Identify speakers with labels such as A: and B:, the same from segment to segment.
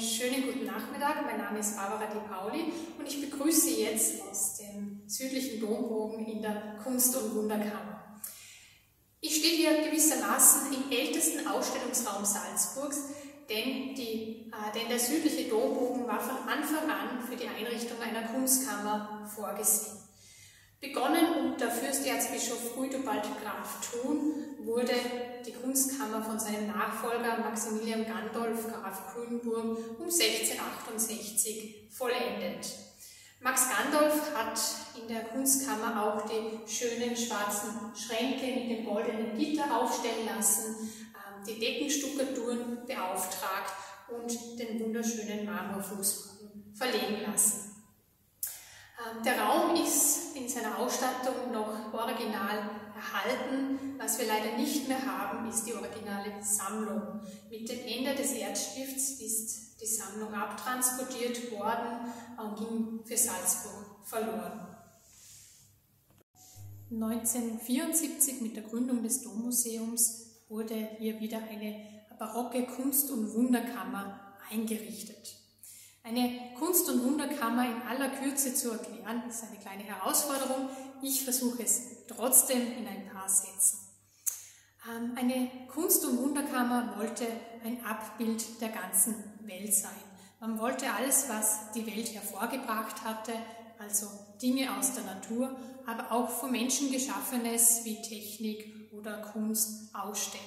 A: schönen guten Nachmittag. Mein Name ist Barbara Di Pauli und ich begrüße Sie jetzt aus dem südlichen Dombogen in der Kunst- und Wunderkammer. Ich stehe hier gewissermaßen im ältesten Ausstellungsraum Salzburgs, denn, die, äh, denn der südliche Dombogen war von Anfang an für die Einrichtung einer Kunstkammer vorgesehen. Begonnen unter Fürsterzbischof Rudolf Graf Thun wurde die Kunstkammer von seinem Nachfolger Maximilian Gandolf Graf Grünburg um 1668 vollendet. Max Gandolf hat in der Kunstkammer auch die schönen schwarzen Schränke mit dem goldenen Gitter aufstellen lassen, ähm, die Deckenstuckaturen beauftragt und den wunderschönen Marmorfußboden verlegen lassen. Ähm, der Raum ist in seiner Ausstattung noch original erhalten. Was wir leider nicht mehr haben, ist die originale Sammlung. Mit dem Ende des Erdstifts ist die Sammlung abtransportiert worden und ging für Salzburg verloren. 1974 mit der Gründung des Dommuseums wurde hier wieder eine barocke Kunst- und Wunderkammer eingerichtet. Eine Kunst- und Wunderkammer in aller Kürze zu erklären, ist eine kleine Herausforderung. Ich versuche es trotzdem in ein paar Sätzen. Ähm, eine Kunst- und Wunderkammer wollte ein Abbild der ganzen Welt sein. Man wollte alles, was die Welt hervorgebracht hatte, also Dinge aus der Natur, aber auch vom Menschen geschaffenes wie Technik oder Kunst ausstellen.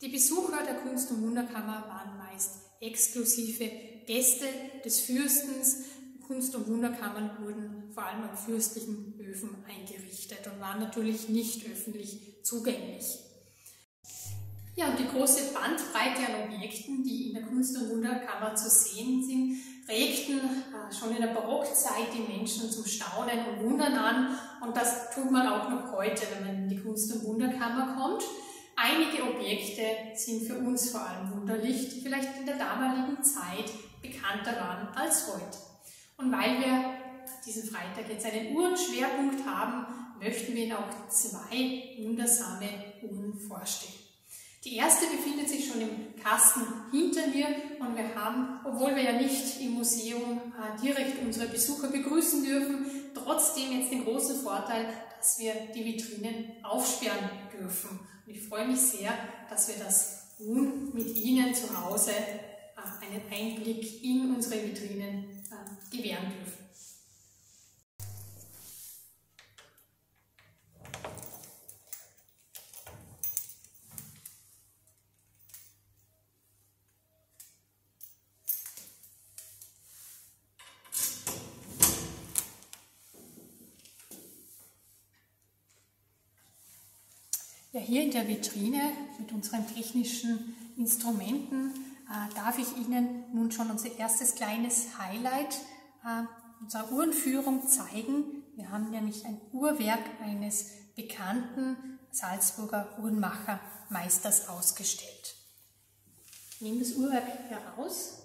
A: Die Besucher der Kunst- und Wunderkammer waren meist exklusive Gäste des Fürstens. Kunst- und Wunderkammern wurden vor allem auf fürstlichen Höfen eingerichtet und waren natürlich nicht öffentlich zugänglich. Ja, und die große Bandbreite an Objekten, die in der Kunst- und Wunderkammer zu sehen sind, regten äh, schon in der Barockzeit die Menschen zum Staunen und Wundern an. Und das tut man auch noch heute, wenn man in die Kunst- und Wunderkammer kommt. Einige Objekte sind für uns vor allem wunderlich, die vielleicht in der damaligen Zeit bekannter waren als heute. Und weil wir diesen Freitag jetzt einen Uhrenschwerpunkt haben, möchten wir Ihnen auch zwei wundersame Uhren vorstellen. Die erste befindet sich schon im Kasten hinter mir und wir haben, obwohl wir ja nicht im Museum äh, direkt unsere Besucher begrüßen dürfen, trotzdem jetzt den großen Vorteil, dass wir die Vitrinen aufsperren dürfen. Und ich freue mich sehr, dass wir das nun mit Ihnen zu Hause äh, einen Einblick in unsere Vitrinen gewähren dürfen. Ja, hier in der Vitrine mit unseren technischen Instrumenten äh, darf ich Ihnen nun schon unser erstes kleines Highlight unserer Uhrenführung zeigen. Wir haben nämlich ein Uhrwerk eines bekannten Salzburger Uhrenmachermeisters ausgestellt. Ich nehme das Uhrwerk heraus.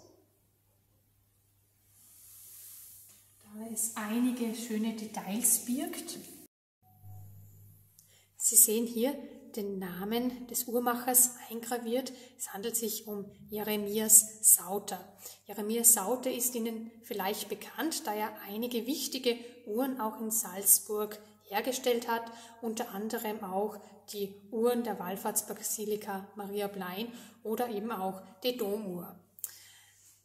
A: Da es einige schöne Details birgt. Sie sehen hier den Namen des Uhrmachers eingraviert. Es handelt sich um Jeremias Sauter. Jeremias Sauter ist Ihnen vielleicht bekannt, da er einige wichtige Uhren auch in Salzburg hergestellt hat, unter anderem auch die Uhren der Wallfahrtsbasilika Maria Blein oder eben auch die Domuhr.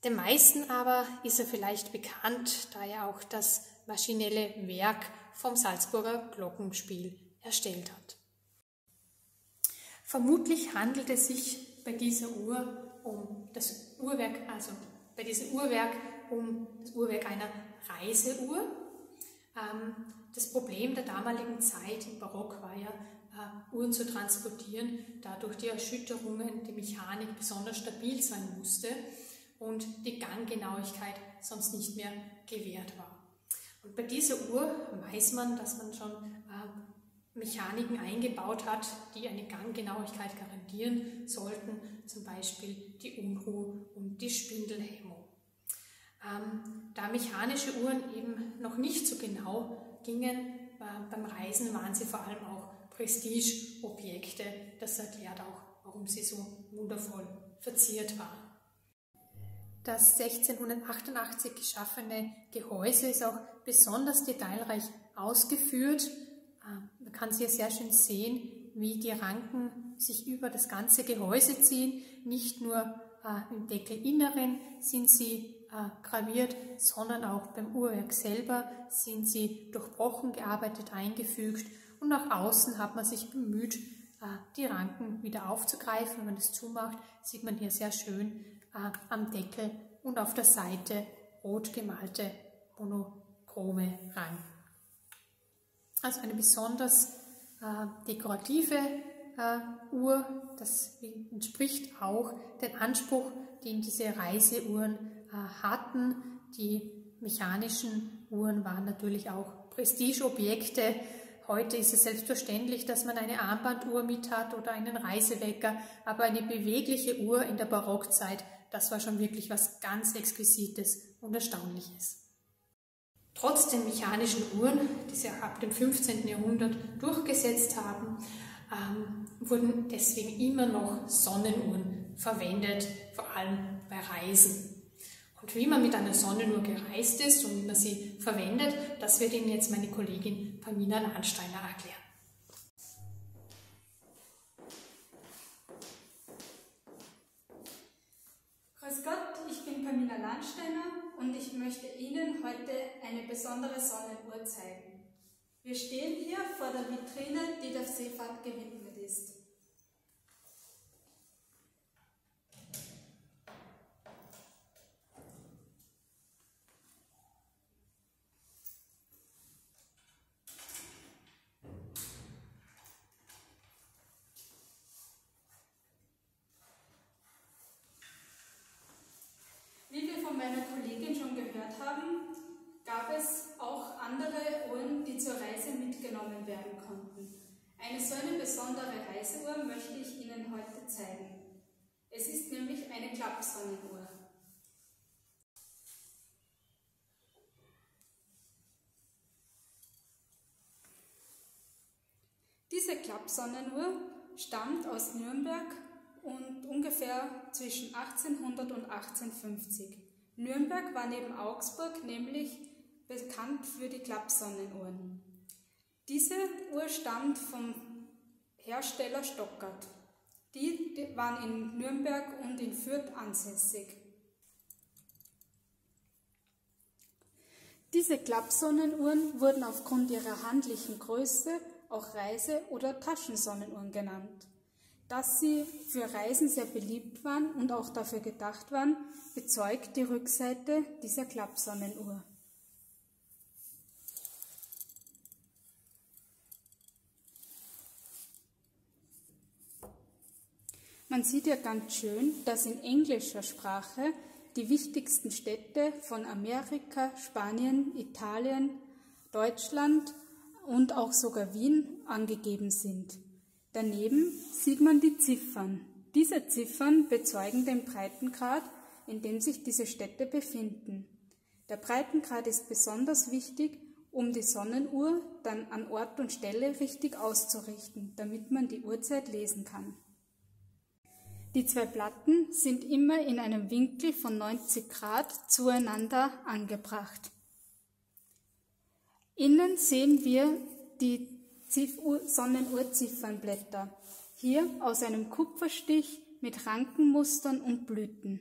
A: Den meisten aber ist er vielleicht bekannt, da er auch das maschinelle Werk vom Salzburger Glockenspiel erstellt hat. Vermutlich handelt es sich bei dieser Uhr um das Uhrwerk, also bei diesem Uhrwerk um das Uhrwerk einer Reiseuhr. Ähm, das Problem der damaligen Zeit im Barock war ja, äh, Uhren zu transportieren, da durch die Erschütterungen die Mechanik besonders stabil sein musste und die Ganggenauigkeit sonst nicht mehr gewährt war. Und bei dieser Uhr weiß man, dass man schon Mechaniken eingebaut hat, die eine Ganggenauigkeit garantieren sollten, zum Beispiel die Unruhe und die Spindelhemmung. Ähm, da mechanische Uhren eben noch nicht so genau gingen, äh, beim Reisen waren sie vor allem auch Prestigeobjekte. Das erklärt auch, warum sie so wundervoll verziert waren. Das 1688 geschaffene Gehäuse ist auch besonders detailreich ausgeführt. Äh, man kann hier sehr schön sehen, wie die Ranken sich über das ganze Gehäuse ziehen. Nicht nur äh, im Deckelinneren sind sie äh, graviert, sondern auch beim Uhrwerk selber sind sie durchbrochen, gearbeitet, eingefügt und nach außen hat man sich bemüht, äh, die Ranken wieder aufzugreifen. Wenn man das zumacht, sieht man hier sehr schön am Deckel und auf der Seite rot gemalte monochrome Ranken. Also eine besonders äh, dekorative äh, Uhr. Das entspricht auch dem Anspruch, den diese Reiseuhren äh, hatten. Die mechanischen Uhren waren natürlich auch Prestigeobjekte. Heute ist es selbstverständlich, dass man eine Armbanduhr mit hat oder einen Reisewecker, aber eine bewegliche Uhr in der Barockzeit, das war schon wirklich was ganz Exquisites und Erstaunliches. Trotz den mechanischen Uhren, die sich ab dem 15. Jahrhundert durchgesetzt haben, ähm, wurden deswegen immer noch Sonnenuhren verwendet, vor allem bei Reisen. Und wie man mit einer Sonnenuhr gereist ist und wie man sie verwendet, das wird Ihnen jetzt meine Kollegin Pamina Lahnsteiner erklären.
B: Grüß Gott, ich bin Pamina Landsteiner und ich möchte Ihnen heute eine besondere Sonnenuhr zeigen. Wir stehen hier vor der Vitrine, die der Seefahrt gewidmet ist. Wie wir von meiner Kollegin schon gehört haben, gab es auch andere Uhren, die zur Reise mitgenommen werden konnten. Eine so eine besondere Reiseuhr möchte ich Ihnen heute zeigen. Es ist nämlich eine Klappsonnenuhr. Diese Klappsonnenuhr stammt aus Nürnberg und ungefähr zwischen 1800 und 1850. Nürnberg war neben Augsburg nämlich bekannt für die Klappsonnenuhren. Diese Uhr stammt vom Hersteller Stockert. Die, waren in Nürnberg und in Fürth ansässig. Diese Klappsonnenuhren wurden aufgrund ihrer handlichen Größe auch Reise- oder Taschensonnenuhren genannt. Dass sie für Reisen sehr beliebt waren und auch dafür gedacht waren, bezeugt die Rückseite dieser Klappsonnenuhr. Man sieht ja ganz schön, dass in englischer Sprache die wichtigsten Städte von Amerika, Spanien, Italien, Deutschland und auch sogar Wien angegeben sind. Daneben sieht man die Ziffern. Diese Ziffern bezeugen den Breitengrad, in dem sich diese Städte befinden. Der Breitengrad ist besonders wichtig, um die Sonnenuhr dann an Ort und Stelle richtig auszurichten, damit man die Uhrzeit lesen kann. Die zwei Platten sind immer in einem Winkel von 90 Grad zueinander angebracht. Innen sehen wir die Sonnenuhrziffernblätter, hier aus einem Kupferstich mit Rankenmustern und Blüten.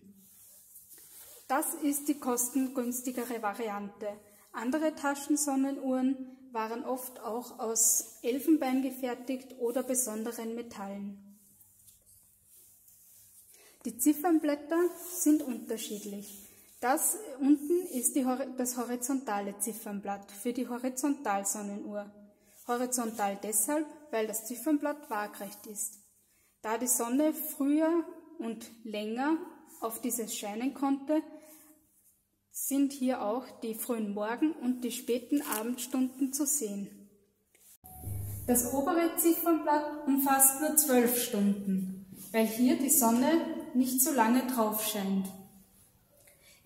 B: Das ist die kostengünstigere Variante. Andere Taschensonnenuhren waren oft auch aus Elfenbein gefertigt oder besonderen Metallen. Die Ziffernblätter sind unterschiedlich. Das unten ist die, das horizontale Ziffernblatt für die Horizontalsonnenuhr. Horizontal deshalb, weil das Ziffernblatt waagrecht ist. Da die Sonne früher und länger auf dieses scheinen konnte, sind hier auch die frühen Morgen- und die späten Abendstunden zu sehen. Das obere Ziffernblatt umfasst nur zwölf Stunden, weil hier die Sonne nicht so lange drauf scheint.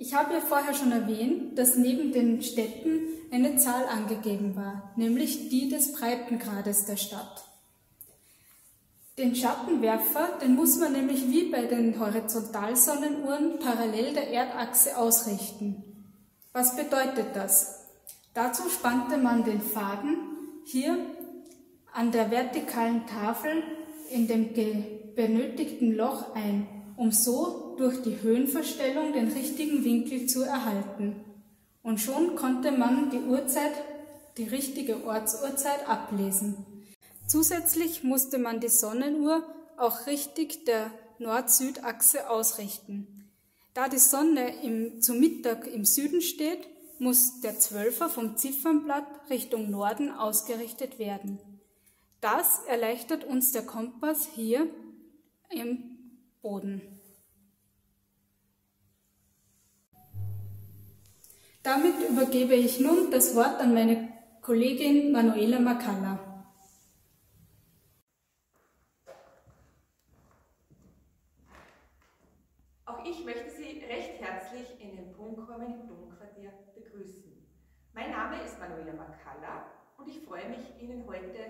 B: Ich habe ja vorher schon erwähnt, dass neben den Städten eine Zahl angegeben war, nämlich die des Breitengrades der Stadt. Den Schattenwerfer, den muss man nämlich wie bei den Horizontalsonnenuhren parallel der Erdachse ausrichten. Was bedeutet das? Dazu spannte man den Faden hier an der vertikalen Tafel in dem benötigten Loch ein, um so durch die Höhenverstellung den richtigen Winkel zu erhalten. Und schon konnte man die Uhrzeit, die richtige Ortsuhrzeit ablesen. Zusätzlich musste man die Sonnenuhr auch richtig der Nord-Süd-Achse ausrichten. Da die Sonne im, zu Mittag im Süden steht, muss der Zwölfer vom Ziffernblatt Richtung Norden ausgerichtet werden. Das erleichtert uns der Kompass hier im Boden. Damit übergebe ich nun das Wort an meine Kollegin Manuela Macalla.
C: Auch ich möchte Sie recht herzlich in den Punkträumen im Domquartier begrüßen. Mein Name ist Manuela Macalla und ich freue mich, Ihnen heute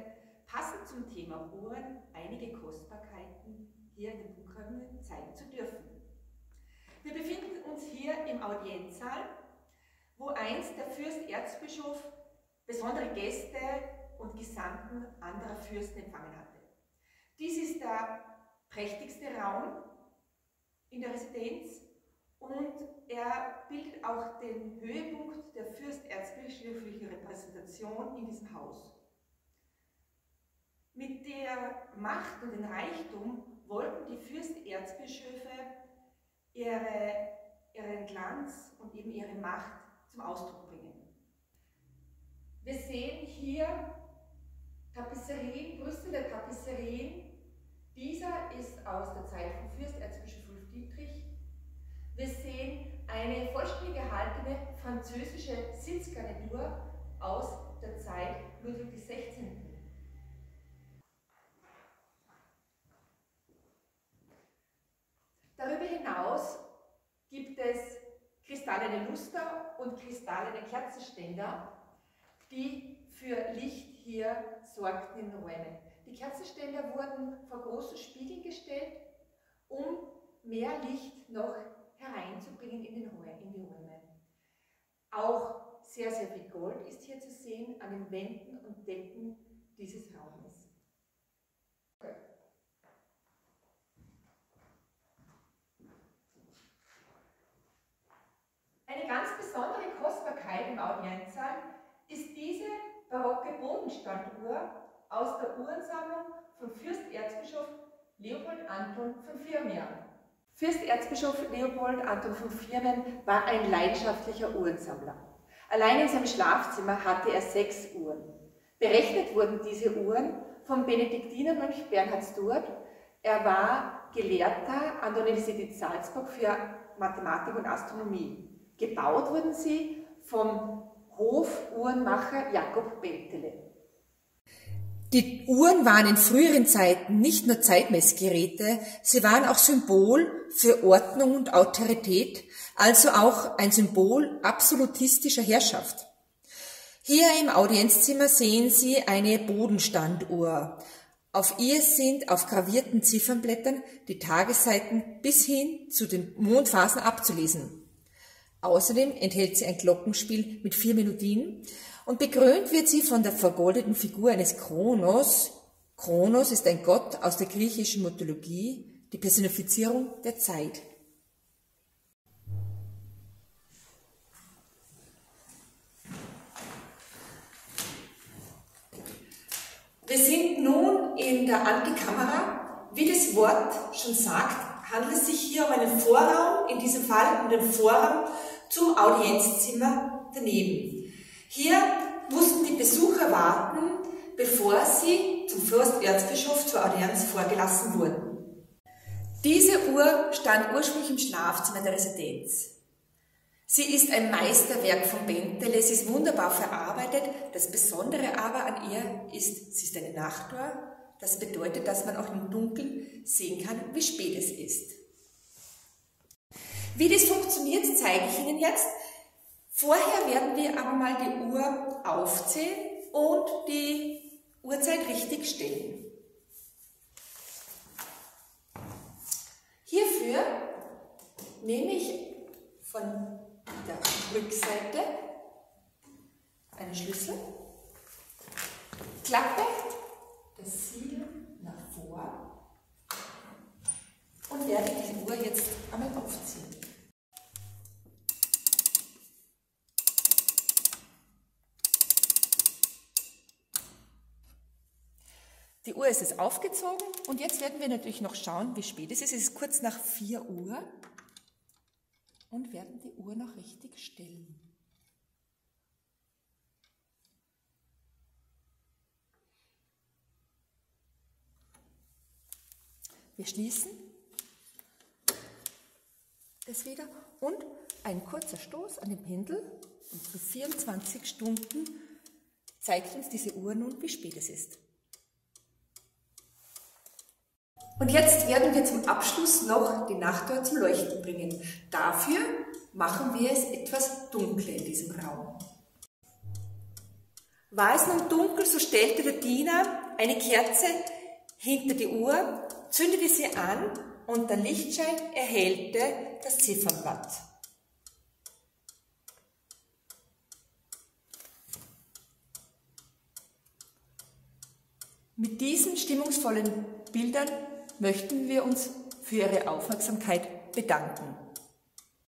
C: passend zum Thema Uhren einige Kostbarkeiten hier in den Buchräumen zeigen zu dürfen. Wir befinden uns hier im Audienzsaal, wo einst der Fürsterzbischof besondere Gäste und Gesandten anderer Fürsten empfangen hatte. Dies ist der prächtigste Raum in der Residenz und er bildet auch den Höhepunkt der fürsterzbischöflichen Repräsentation in diesem Haus. Mit der Macht und dem Reichtum wollten die Fürsterzbischöfe ihre, ihren Glanz und eben ihre Macht zum Ausdruck bringen. Wir sehen hier Tapisserien, Brüsseler Tapisserien. Dieser ist aus der Zeit von Fürsterzbischof Ulf Dietrich. Wir sehen eine vollständig erhaltene französische Sitzgarnitur aus der Zeit Ludwig XVI. Darüber hinaus gibt es kristallene Luster und kristallene Kerzenständer, die für Licht hier sorgten in den Räumen. Die Kerzenständer wurden vor großen Spiegel gestellt, um mehr Licht noch hereinzubringen in, den Räumen, in die Räume. Auch sehr, sehr viel Gold ist hier zu sehen an den Wänden und Decken dieses Raumes. Eine ganz besondere Im Audienzsaal ist diese barocke Bodenstanduhr aus der Uhrensammlung von Fürsterzbischof Leopold Anton von Firmia. Fürsterzbischof Leopold Anton von Firmen war ein leidenschaftlicher Uhrensammler. Allein in seinem Schlafzimmer hatte er sechs Uhren. Berechnet wurden diese Uhren vom Benediktinermönch Bernhard Stuart. Er war Gelehrter an der Universität Salzburg für Mathematik und Astronomie. Gebaut wurden sie vom Hofuhrenmacher Jakob Bentele.
D: Die Uhren waren in früheren Zeiten nicht nur Zeitmessgeräte, sie waren auch Symbol für Ordnung und Autorität, also auch ein Symbol absolutistischer Herrschaft. Hier im Audienzzimmer sehen Sie eine Bodenstanduhr. Auf ihr sind auf gravierten Ziffernblättern die Tageszeiten bis hin zu den Mondphasen abzulesen. Außerdem enthält sie ein Glockenspiel mit vier Melodien und bekrönt wird sie von der vergoldeten Figur eines Kronos. Kronos ist ein Gott aus der griechischen Mythologie, die Personifizierung der Zeit.
C: Wir sind nun in der Antikamera. Wie das Wort schon sagt, handelt es sich hier um einen Vorraum, in diesem Fall um den Vorraum zum Audienzzimmer daneben. Hier mussten die Besucher warten, bevor sie zum Fürsterzbischof zur Audienz vorgelassen wurden. Diese Uhr stand ursprünglich im Schlafzimmer der Residenz. Sie ist ein Meisterwerk von Bentele, sie ist wunderbar verarbeitet. Das Besondere aber an ihr ist, sie ist eine Nachtuhr. Das bedeutet, dass man auch im Dunkeln sehen kann, wie spät es ist. Wie das funktioniert, zeige ich Ihnen jetzt. Vorher werden wir aber mal die Uhr aufzählen und die Uhrzeit richtig stellen. Hierfür nehme ich von der Rückseite einen Schlüssel, klappe das Siegel nach vor und werde die Uhr jetzt einmal aufziehen. Die Uhr ist jetzt aufgezogen und jetzt werden wir natürlich noch schauen, wie spät es ist. Es ist kurz nach 4 Uhr und werden die Uhr noch richtig stellen. Wir schließen es wieder und ein kurzer Stoß an den Pendel und zu 24 Stunden zeigt uns diese Uhr nun, wie spät es ist. Und jetzt werden wir zum Abschluss noch die Nachtuhr zum Leuchten bringen. Dafür machen wir es etwas dunkler in diesem Raum. War es nun dunkel, so stellte der Diener eine Kerze hinter die Uhr, zündete sie an und der Lichtschein erhellte das Ziffernblatt. Mit diesen stimmungsvollen Bildern möchten wir uns für Ihre Aufmerksamkeit bedanken.